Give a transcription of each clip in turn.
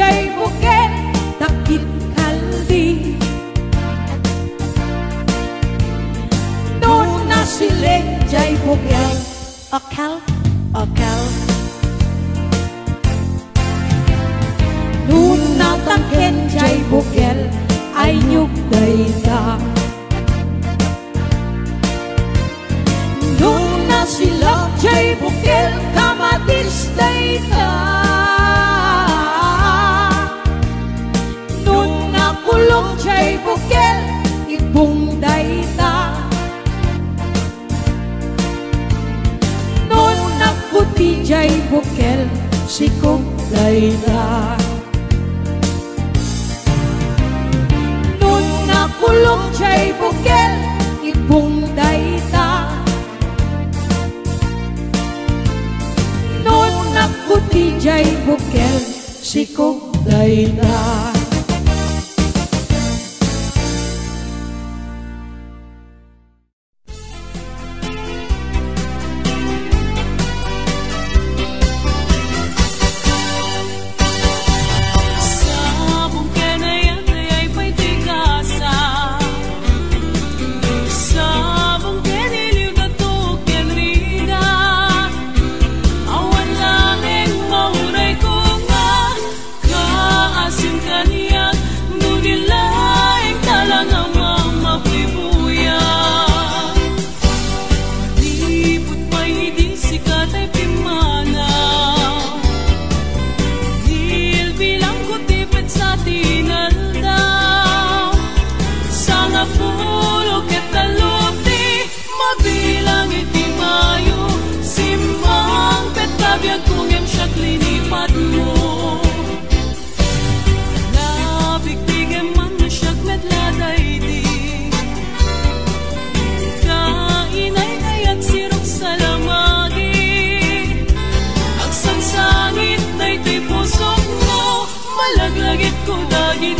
Jay bukan takit kaldi Doon na sila Jay bukan Okal, okal Doon na tangken Jay bukan Ay nyugday ta. Doon na sila Jay bukan Kamatis day ta lúc chạy vô kết ít vùng đầy ta. Nôn nắp phút đi chạy vô si kung đầy ta. Nôn nắp phút lúc chạy vô kết ít vùng ta. Nôn nắp phút đi chạy vô si kung đầy ta. 孤单一人。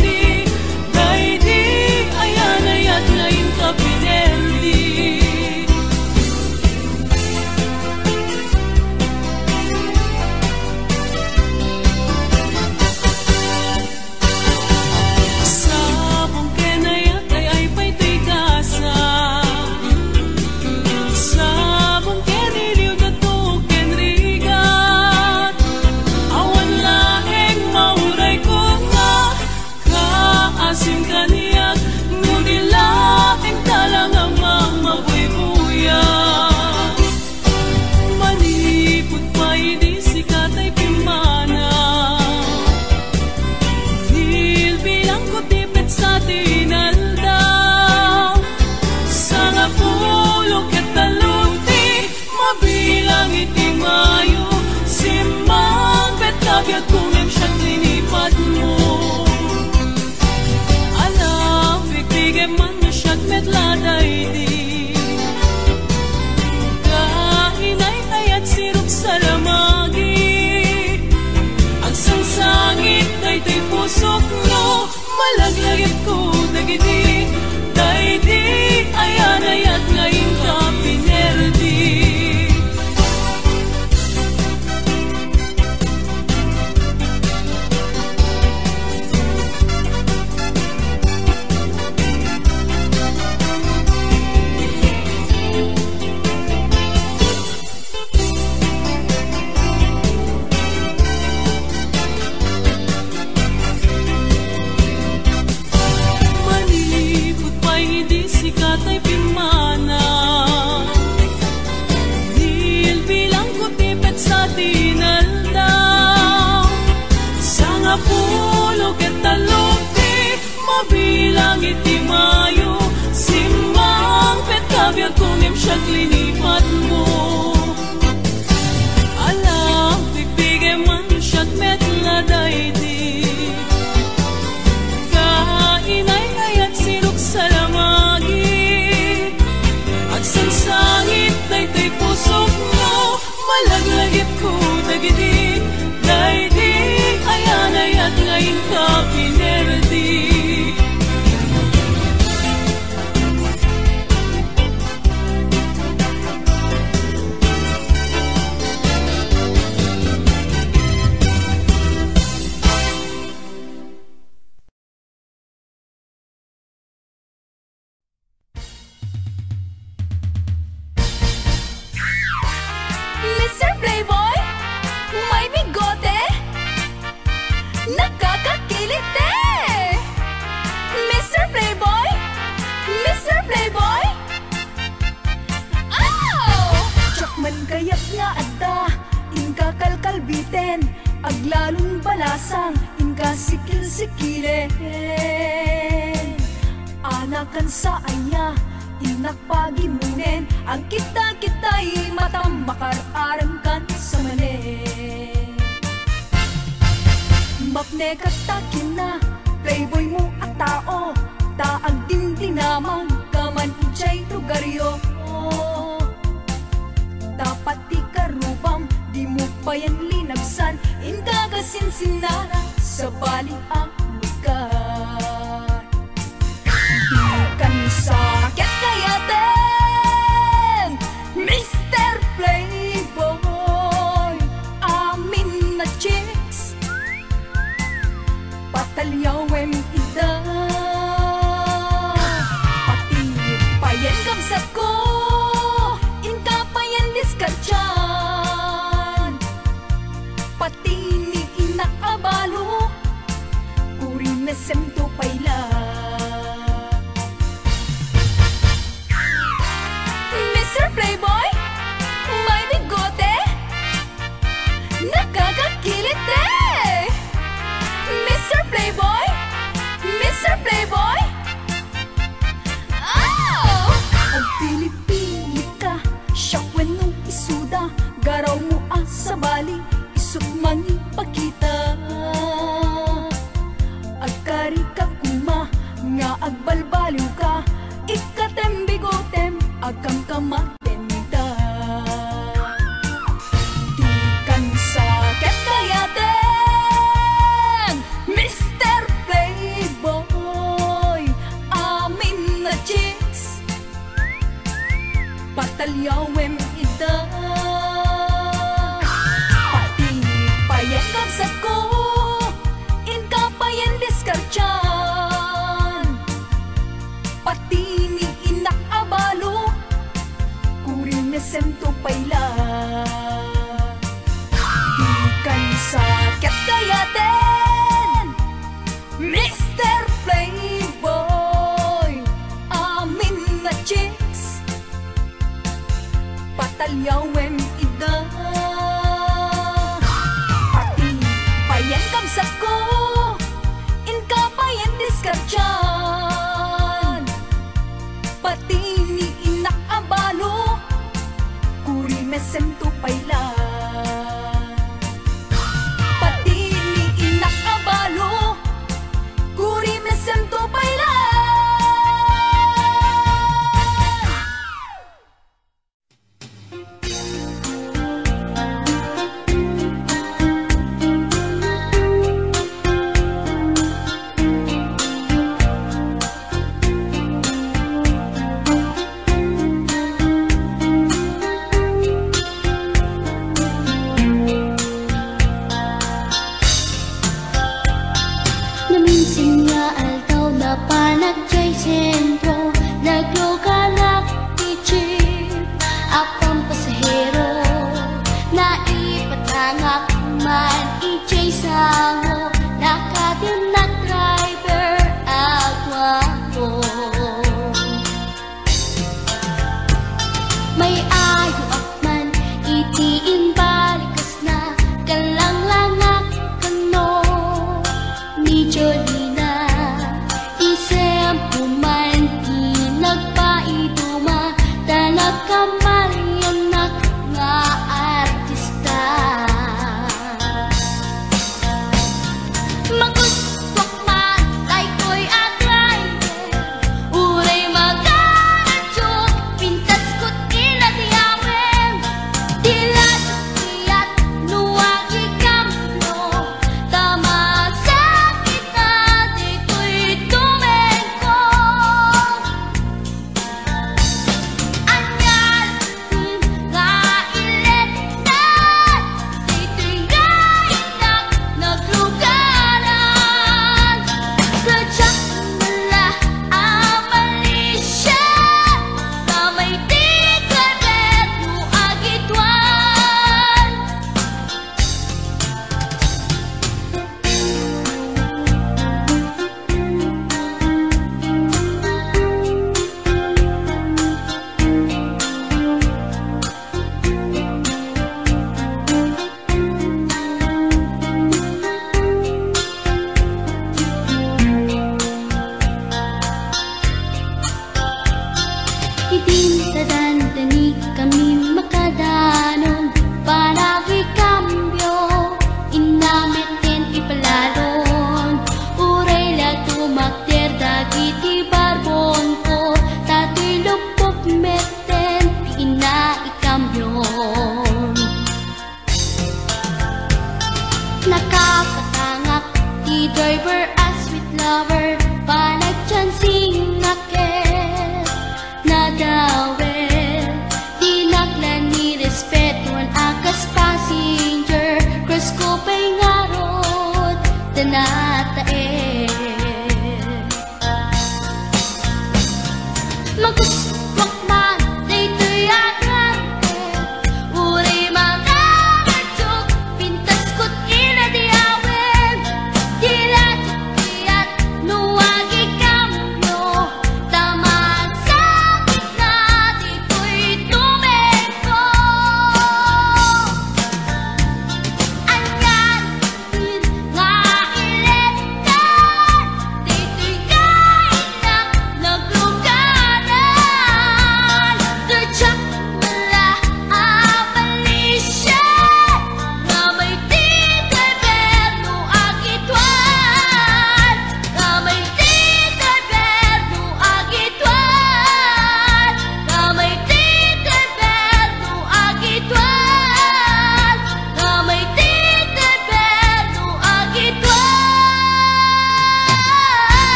waiting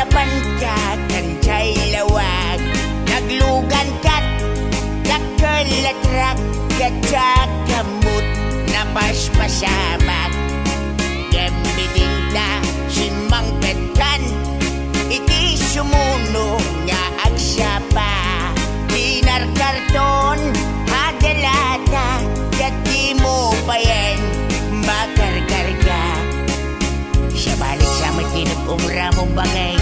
Anapan ka kancay lawag Naglugan kat Kakalatrak Kacakamut Napaspasamak Gamitin ta Simang petkan Iti sumuno nga agsapa. Dinar karton Adalata Dati mo pa yan Makarkarga Siya balik sa matinag umra mong bagay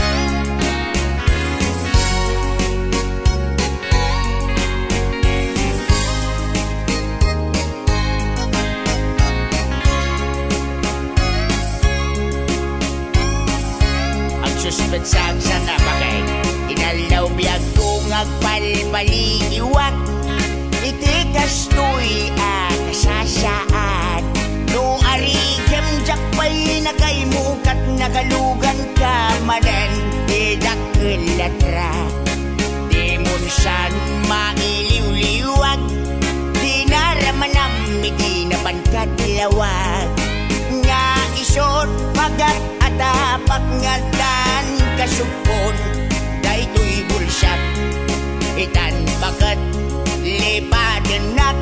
Ang suspensang sa nabakay Inalaw biyag kong agpalbaliiwak Iti kastoy ang sasaan No arigam jakpay na kay mukat nagalugan ka manan Tidak kelatra Di munsan mailiw-liwag. Di naramanam iti nabankat lawag Nga isot pagat atapak nga dan kasupon Daytoy bulsat Itan bagat lipadenak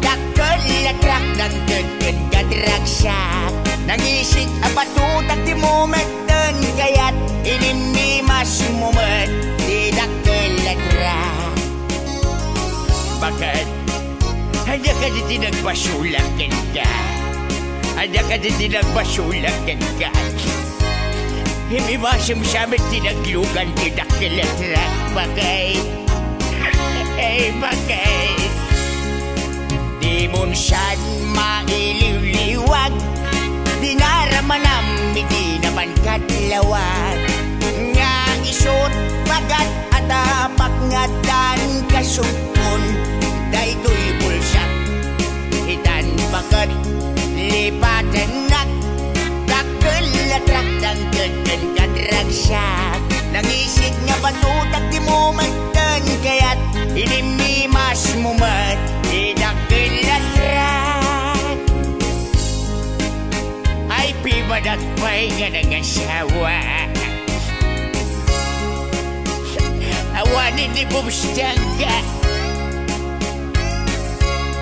Dakkel latrak ng degen kadragsak Nangisik apatutak di momenten Kayat. Inimi mas mumet Di dakkel latrak Bakit? Handa ka di tinagpasulakin ka Handa ka di tinagpasulakin Himi masam samit tinaglugan di dakkel latrak Bagay Eh, bagay Di mo siyan mailiw-liwag Di naramanam, hindi naman kadlawag Nga isot, pagat at apak nga dan kasupon Kaya't inimi mas mumat Di dakkel latrak Ay pibadak pa'y nga nangasawa Awanin ni bumstang ka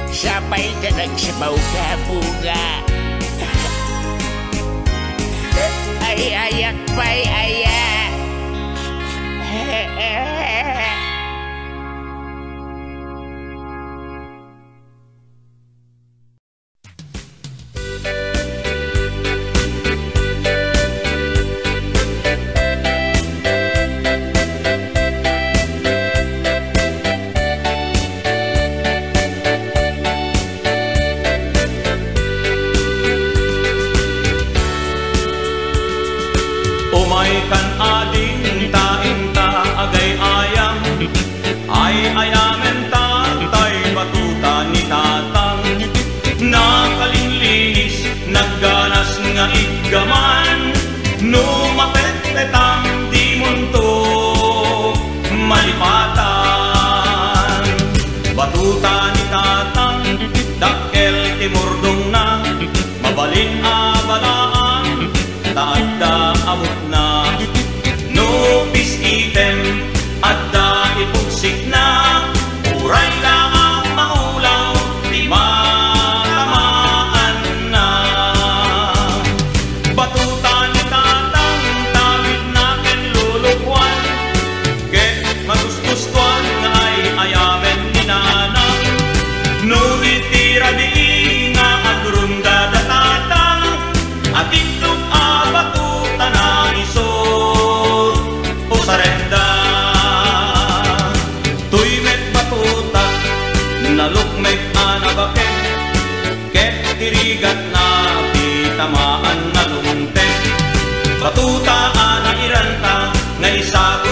Sabay ka nagsabaw ka bunga Ay ayak pa'y ayak Matuta anak iranta ngay sa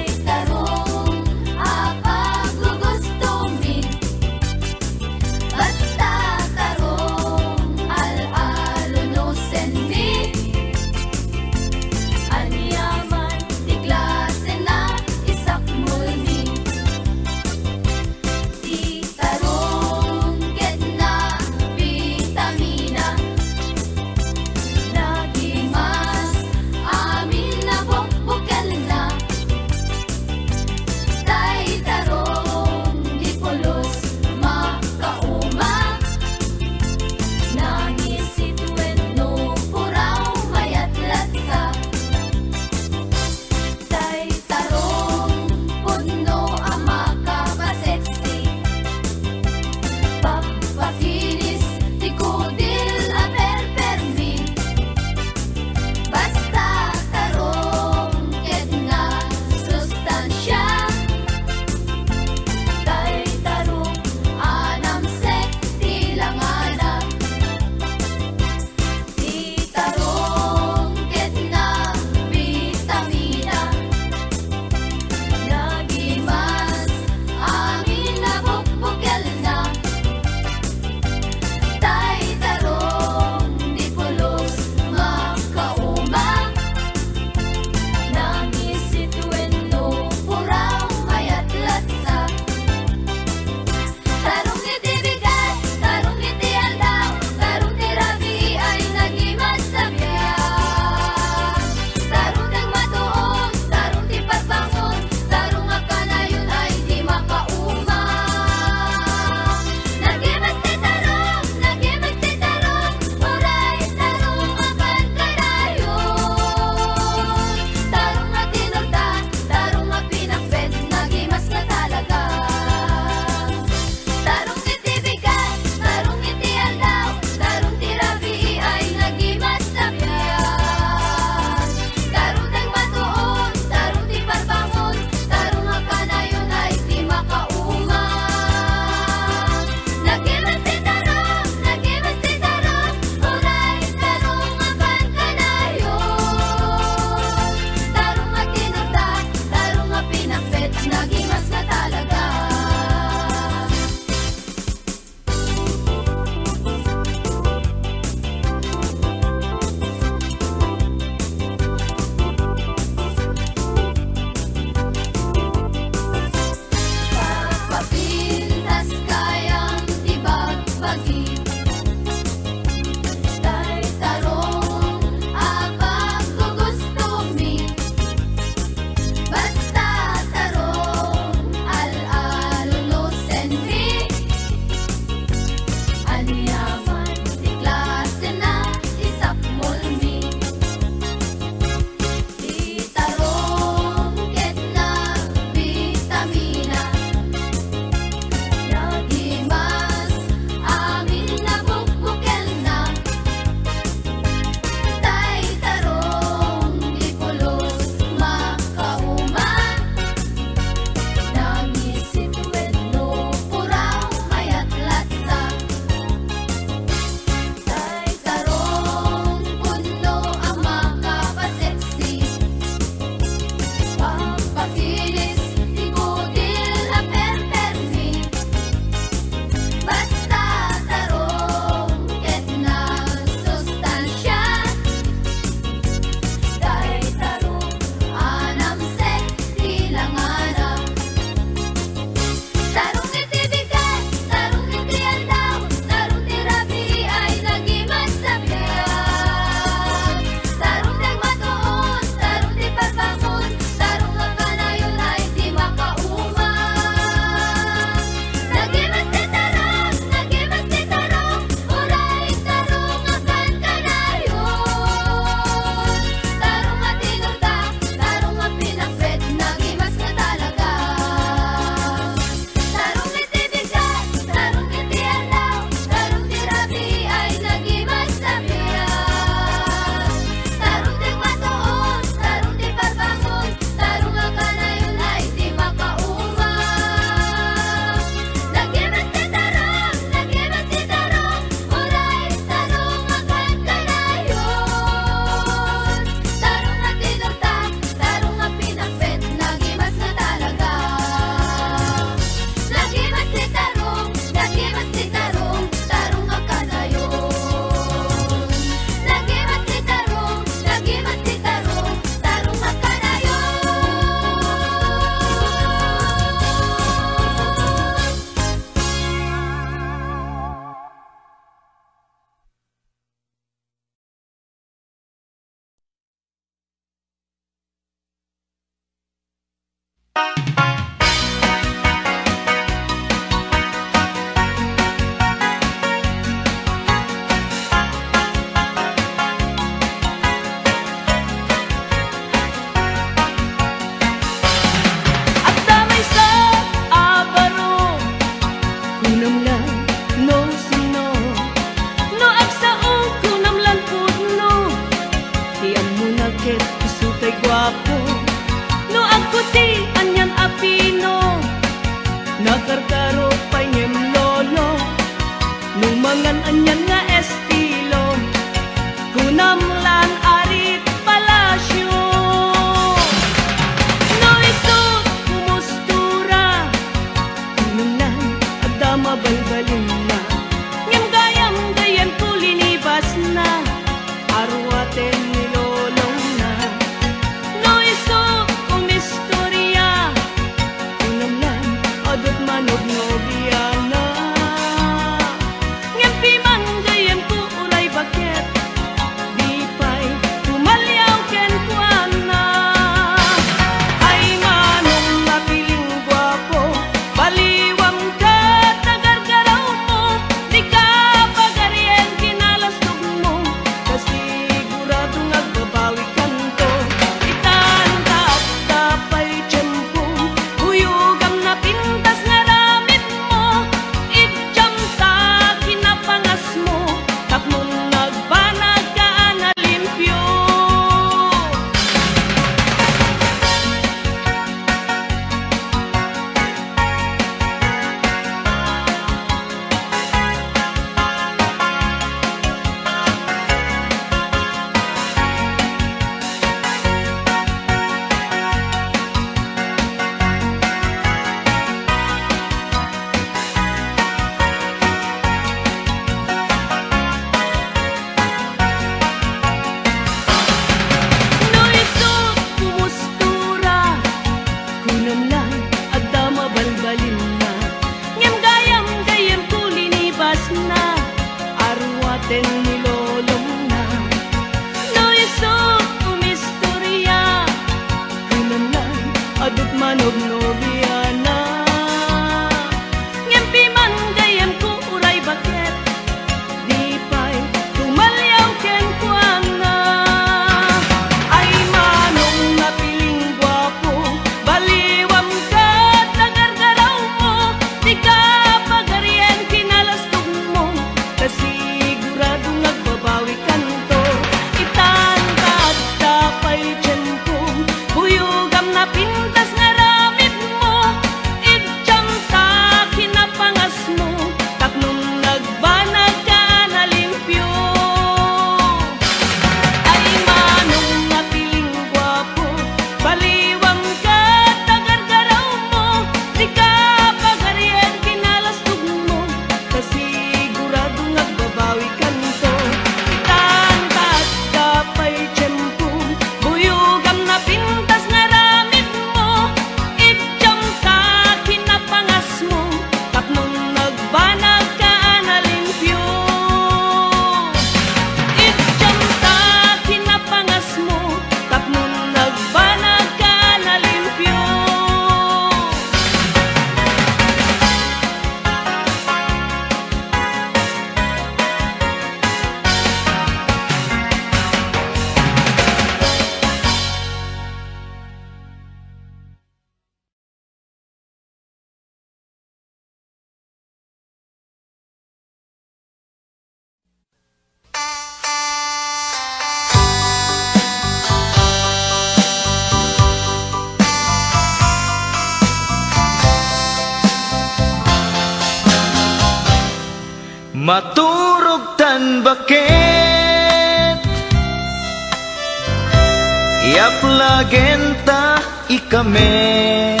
amin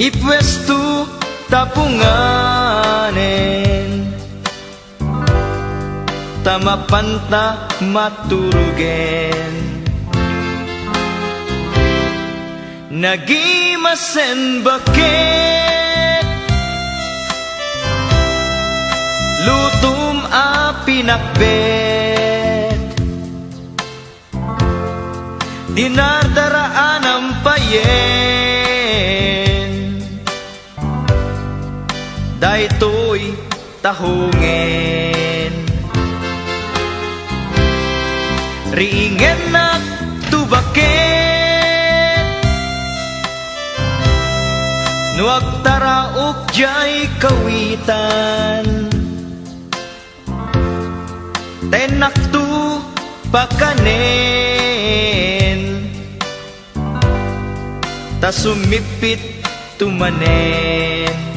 Ipwesto tapunganin. Tamapanta maturugen Nagimasen bakit Lutum a pinakbet. Dinardaraan ang payen. Daytoy tahungin. Riingen na tubakin. Nuag taraok jay kawitan. Tenak tu pakanin. ta sumipit tumanen.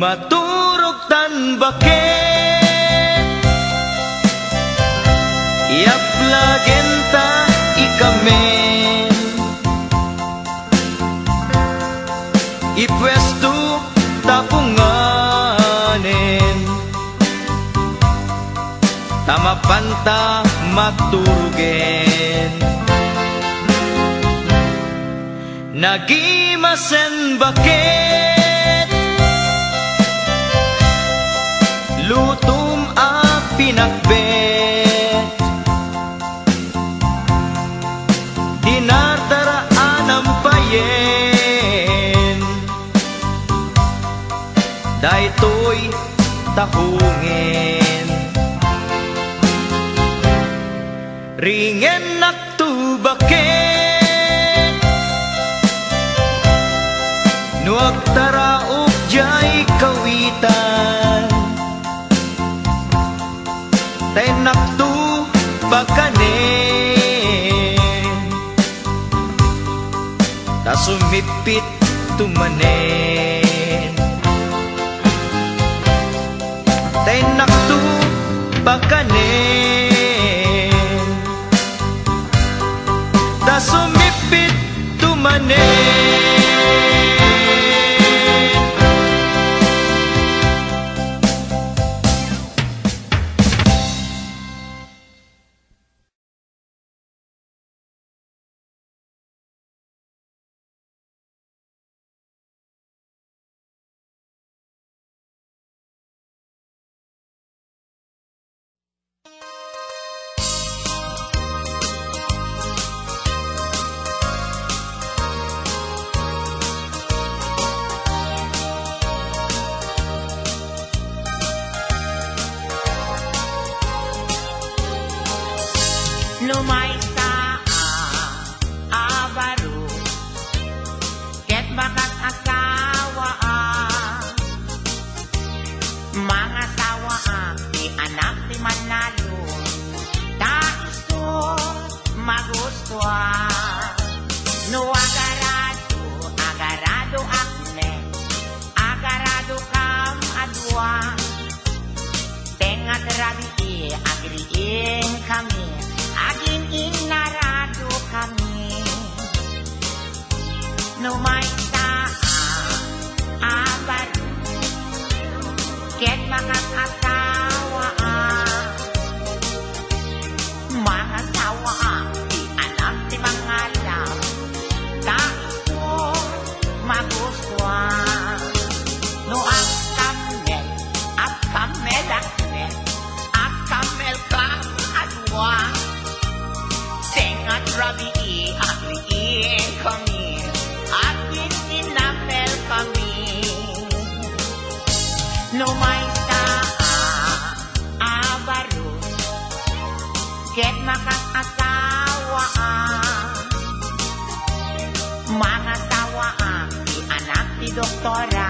maturog tan bakit Iaplagenta ikame Ipwesto tapunganin Tamapanta maturugen Nagimasen bakit pinakbet Dinardaraan ang bayen Daytoy tahungin Ringen naktubakin Nuag taraog jay kawitan. pipit tumanen Tay naktu pakanen Da sumipit tumanen história.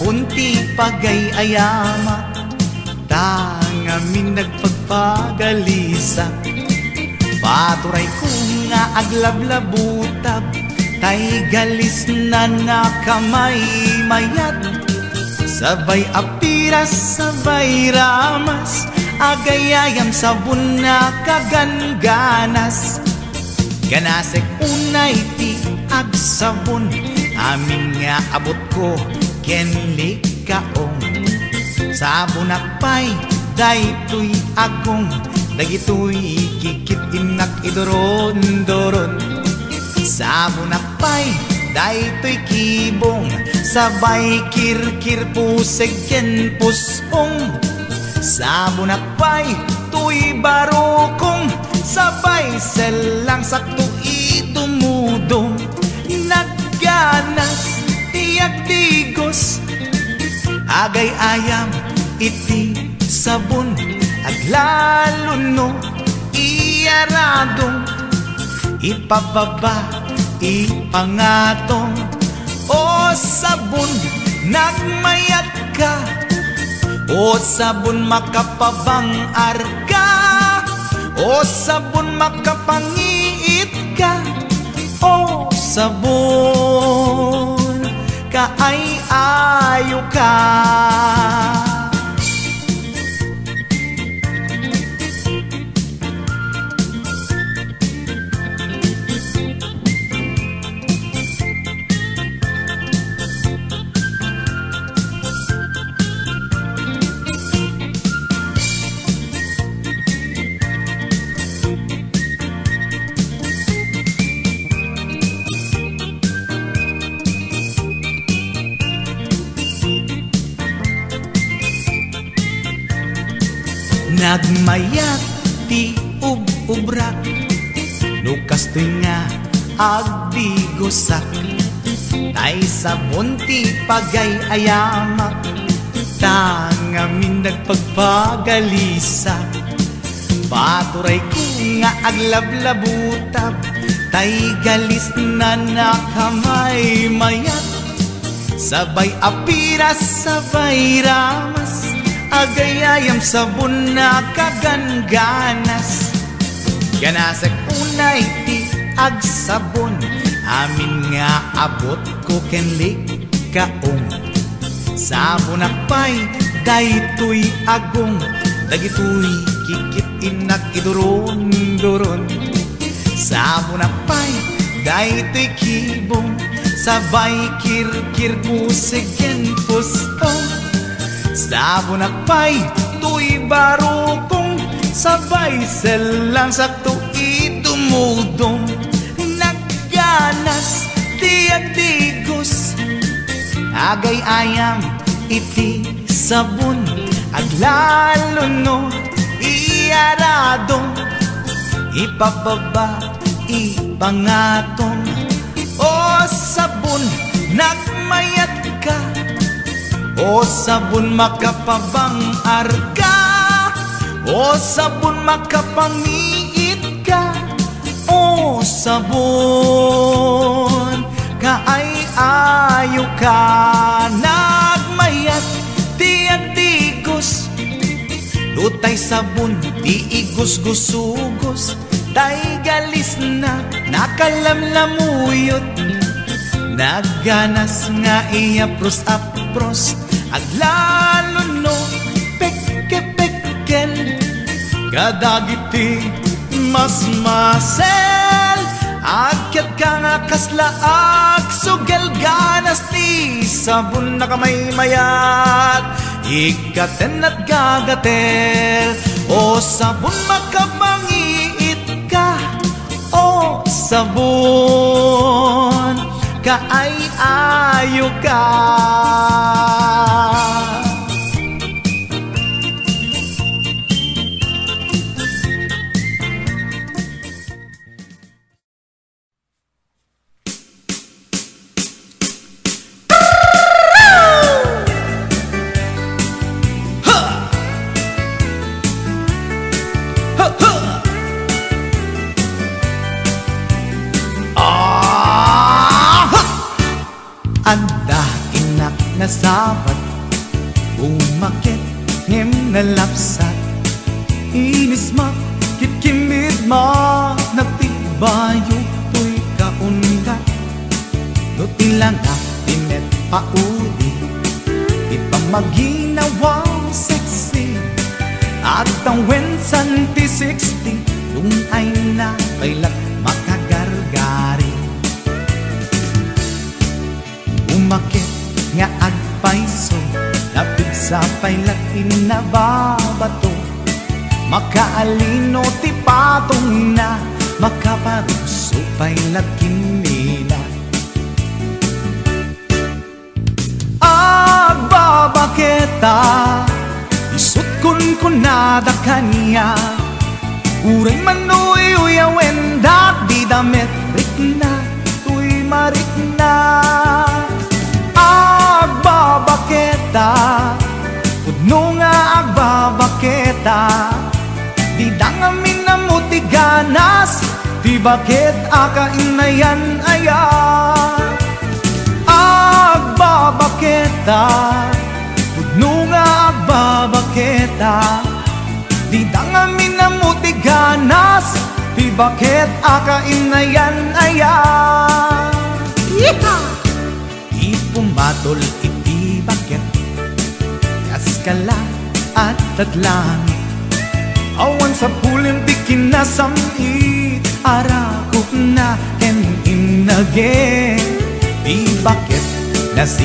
Tay sa bunti pagay ayama Tangamin nagpagpagalisak Paturay ko nga aglablabutab Tay galis na nakamay mayat. Sabay apiras, sabay ramas Agayayam sabon na kaganganas. Ganasek unay ti agsabon Amin nga abot ko kenli kaong Sabon akpay daytoy agong Dagitoy kikit inak idoron-doron Sabon akpay daytoy kibong Sabay kirkir puseg ken pusong. Sabon akpay tuy barukong Sabay selang sakto itumudong Nagganas tiyak digos Agay ayam iti sabon Aglalo no iyaradong Ipababa ipangatong. O sabon nagmayat ka O sabon makapabang arka. O sabon makapangiit ka O sabon kaay ayo ka Nagmayat ti ub-ubrak Lukas to'y nga agdi gusak Tay sa bunti pagay ayamak Tangamin nagpagpagalisak Paturay ko nga aglablabutab Tay galis na nakamay mayat. Sabay apiras, sabay ramas Agayayam sabon na kaganganas. Ganasag unay ti agsabon Amin nga abot ko kenlik kaong Sabon akpay daytoy agong Dagitoy kikit inak iduron-duron Sabon akpay Daytoy kibong Sabay kirkir pusigen puso Sabon akpay Tuy barukong Sabay selang sakto itumudong Nagganas Tiyak tigos Agay ayam iti sabon. Aglalo no iarado Ipababa ipangaton. O sabon nagmayat ka O sabon makapabang arga O sabon makapangiit ka. O sabon kaay ayo ka. Nagmayat tiyak tigos Lutay sabon di igos-gusugos Tay galis na nakalamlamuyot Nagganas nga iapros-apros Aglalo no pekke-pekkel Kadagiti mas masel. Akyat ka nga kaslaak Sugel ganas ti sabon na kamay mayat. Ikaten at gagatel. O sabon makamangiit ka O sabon kaay ayo ka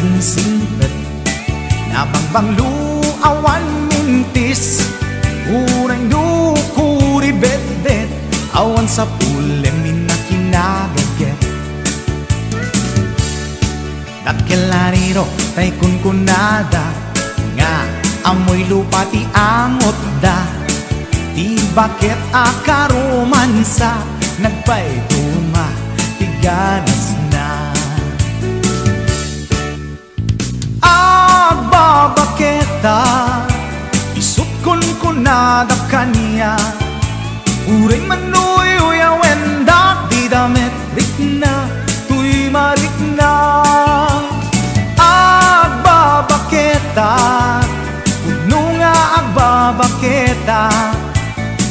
nasingsingpet Nabangbanglu awan mintis Urang dukuri bet-bet Awan sa pulim minakinagaget Nakilariro tay kunkunada Nga amoy lupa ti amot da. Di bakit akaromansa Nagpay duma ti Agbabaketa Isut kun kunada kanya Uray manuy uyawenda Di damit rikna Tuy marikna. Agbabaketa Puno nga agbabaketa.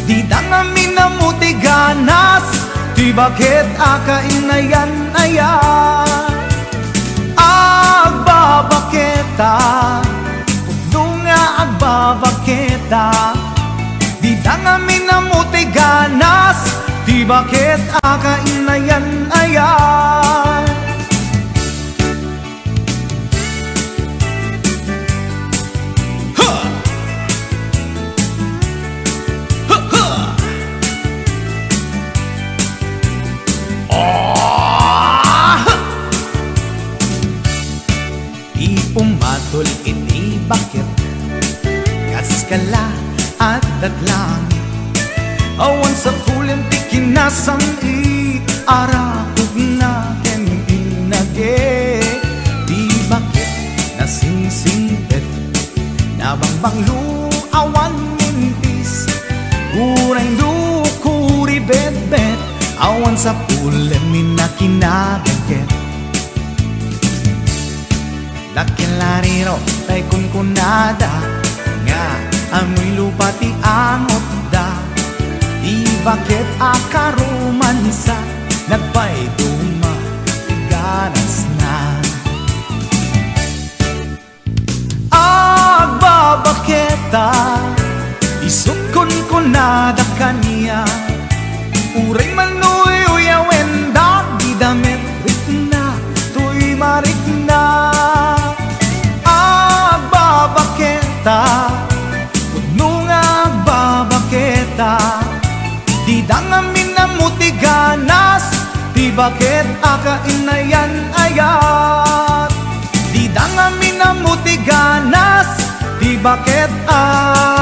Di dangamin na mutiganas Di bakit akainayan aya Agbabaketa Puno nga agbabaketa Di dangamin na mutiganas Di bakit akainayan aya ayan Ha! Ha, ha! Ah! Ha! Ipumatol iti bakit Kaskala at daglang Awan sa pulim ti kinasam i Arakog na ken inage. Di bakit nasingsingpet Nabangbang luawan mintis Uray lukuri bet-bet. Awan sa pulim minakinagagget Lakilariro tay kunkunada Nga amoy lupa ti angot da. Di bakit akarumansa Nagpay duma ganas na. Agbabaketa Isukon ko nada kaniya Bakit akainayan ayat Di dangamin na mutiganas Di bakit ah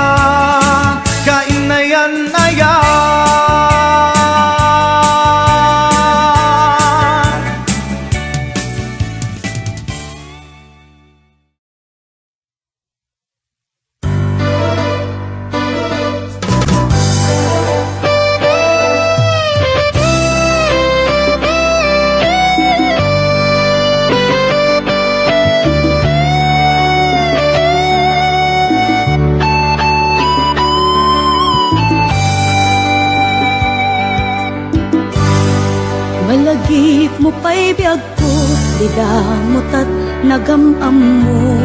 Di damot at nagamam mo.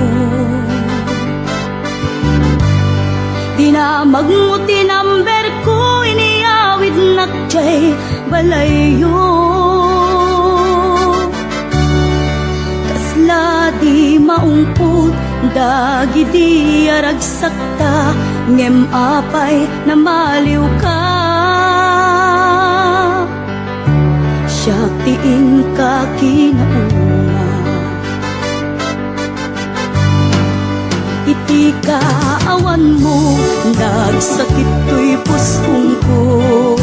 Di na magmuti number ko Iniawid nakchay balayo. Kasla di maungput Dagi di aragsakta Ngem apay na maliw ka. Siya tiin ka kinauma Iti kaawan mo Nagsakit to'y pusong ko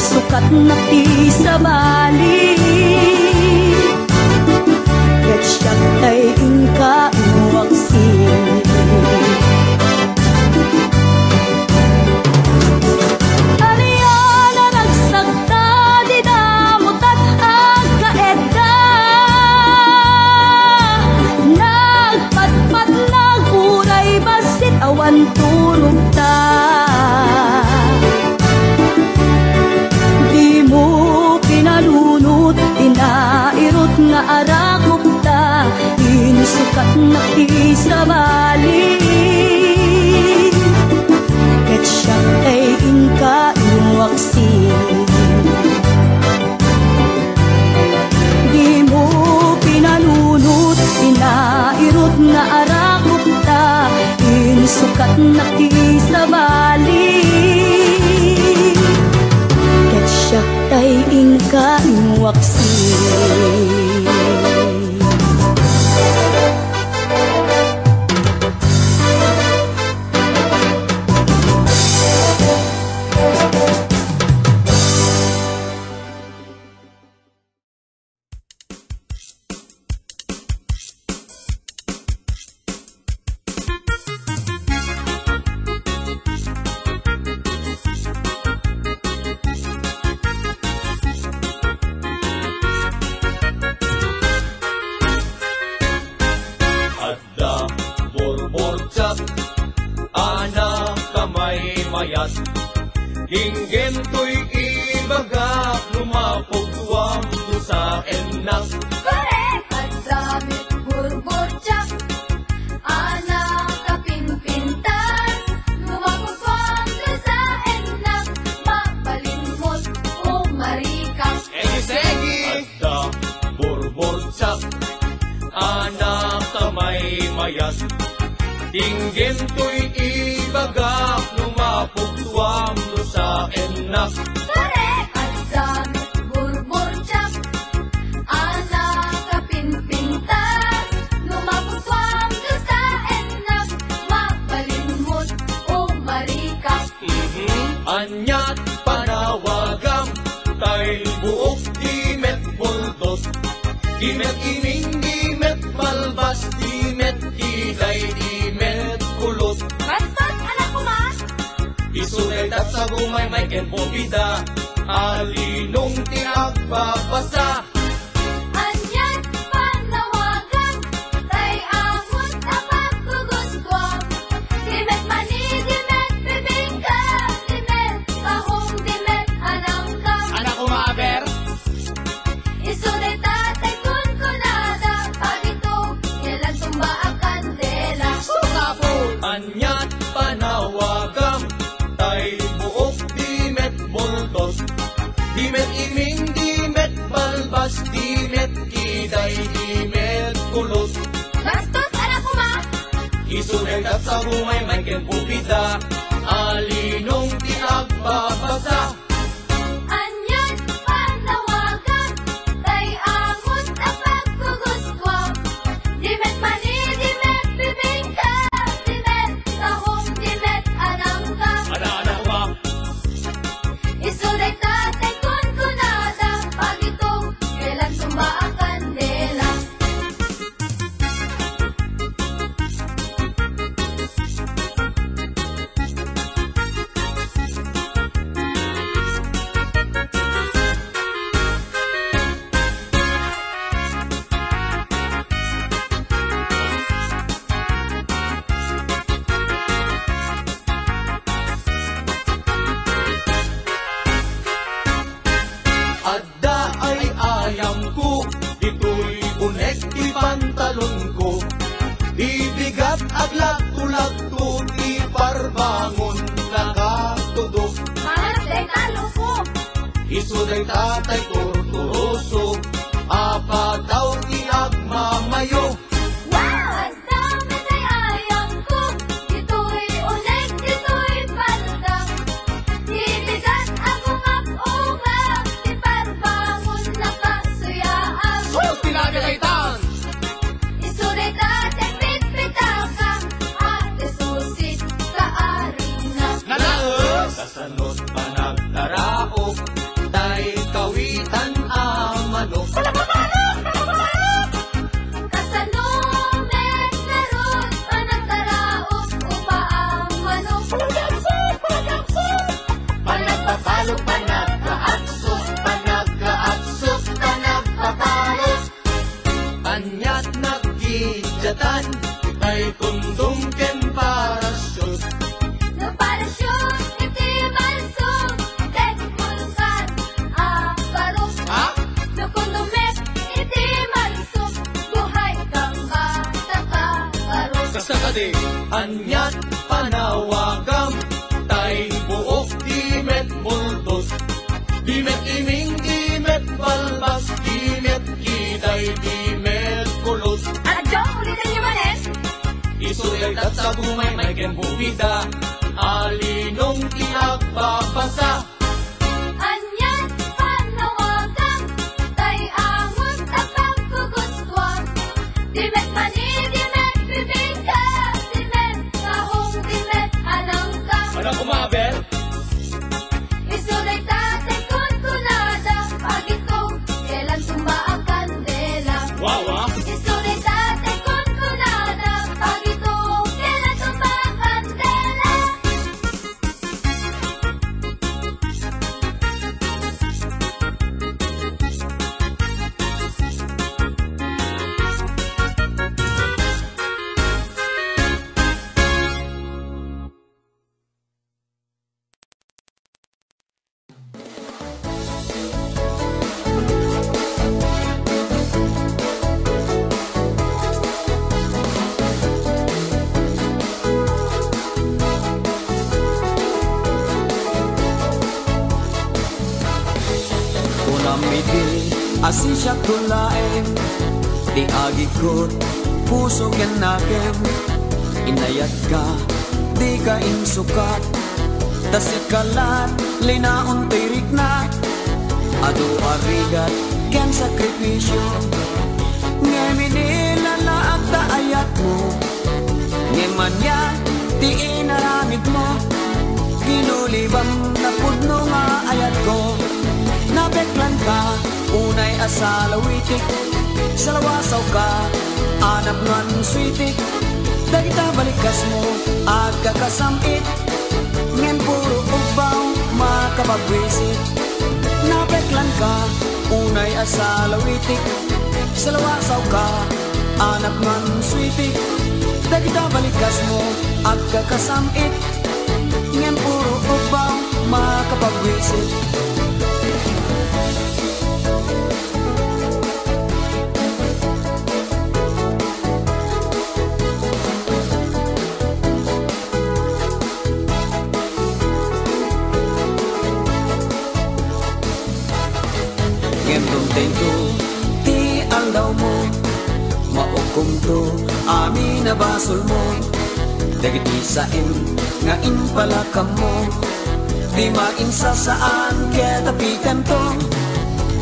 sukat na di sa bali. Kaya't siya'y ingkain dapat nakisabali Ket siya kay inka inwaksi Di mo pinanunot, pinairot na. Arakot ta Insukat nakisabali. Ket siya kay inka inwaksi borsak Anak kamay mayas Tingin to'y ibagak Lumapog tuwam sa enak Tore! sa gumay may ken bobida Alinong tinagpapasa suma y me que. alon ko Ibigat aglat tulak tuti parbangon nakatudok Manas day talo ko Iso day tatay torturoso Apat agikot puso ken nakem. Inayat ka di ka insukat. Tasikalat linaon tirik na Ado arigat ken sakripisyo. Ngeminila na agta ayat mo. Ngemanya ti inaramid mo. Kinulibang na pudno nga ayat ko. Nabeklan ka, unay asalawitik Salawasaw ka, anap ngan switik Dagita balikas mo, at kakasamit Ngem puro ubaw, makapagwisit. Nabeklan ka, unay asalawitik. Salawasaw ka, anap ngan switik Dagita balikas mo, at kakasamit Ngem puro ubaw, makapagwisit To amin na basol mo Dagiti sain nga impalakam mo Di mainsa saan kaya tapikan to.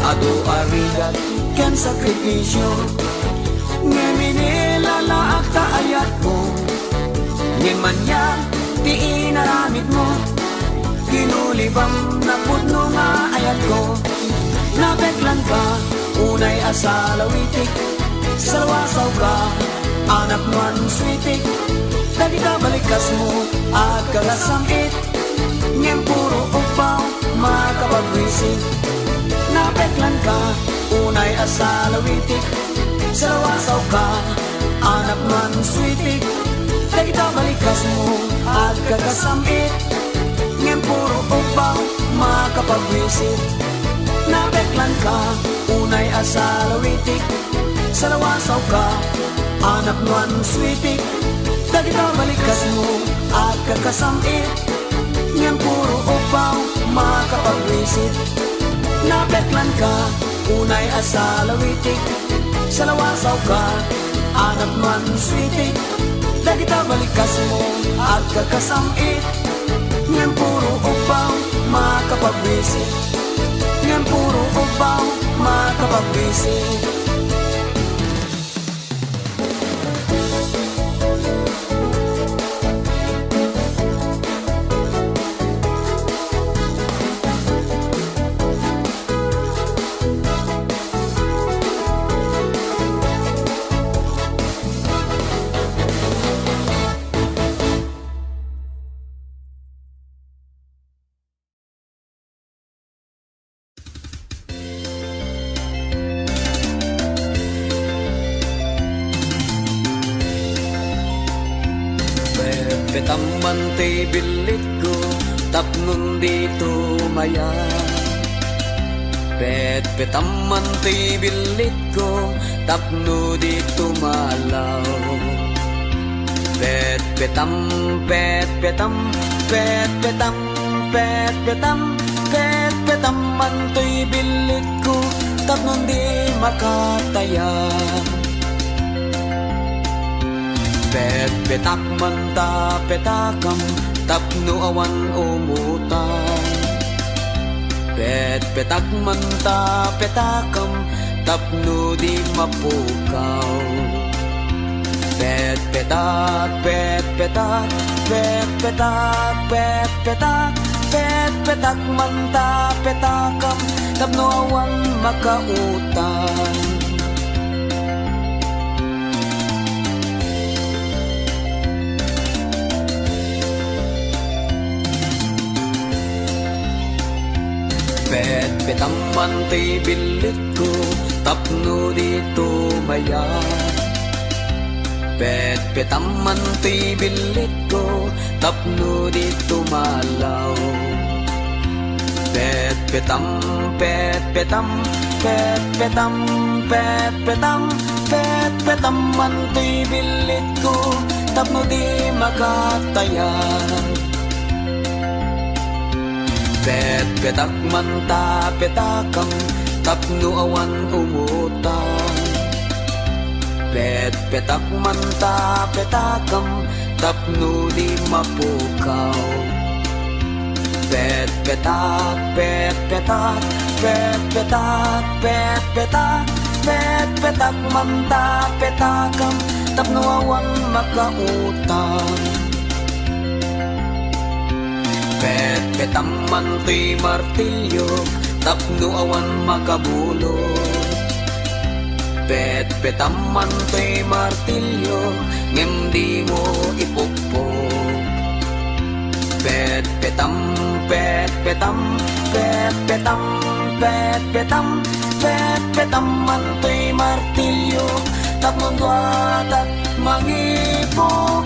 Ado arigat ken sakripisyo Ngeminila laak ta ayat mo. Ngemanya ti inaramid mo. Kinulibang na pudno nga ayat ko. Nabeklan ka, unay asalawitik Salawasaw ka, anak man switik Dali ka balikas mo, at kalasamit Ngem puro upaw, makapagwisit Nabeklan ka, unay asalawitik. Salawasaw ka, anak man switik Dali ka balikas mo, at kakasamit Ngem puro upaw, makapagwisit Nabeklan ka, unay asalawitik Salawasaw ka, anak nuan switik Dagi ka balikas mo, at kakasamit Ngayon puro upaw, makapagwisit. Nabeklan ka, unay asalawitik. Salawasaw ka, anak nuan switik Dagi ka balikas mo, at kakasamit Ngayon puro upaw, makapagwisit. Ngayon puro upaw, makapagwisit manta petakam, tapnu awan umuta Pet petak manta petakam, tapnu di mapukaw Pet petak, pet petak, pet petak, pet petak, pet petak manta petakam, tapnu awan makautan. pet pe tam man te bin lit tu tap nu di tu maya pet pe tam man te bin lit tu tap nu di tu malau pet pe tam pet pe tam pet pe tam pet pe tam pet pe tam man te bin lit tu tap nu di makatayan Pet petak manta petakang tapno awan umutang Pet petak manta petakam tapno di mapukaw Pet petak pet petak pet petak pet petak pet petak manta petakam tapno awan makautang Pet petam mantoy martilyo Tapno awan makabulo Pet petam mantoy martilyo Ngem di mo ipupog Pet petam pet petam Pet petam pet petam Pet petam mantoy martilyo Tapno duwatat mangipupog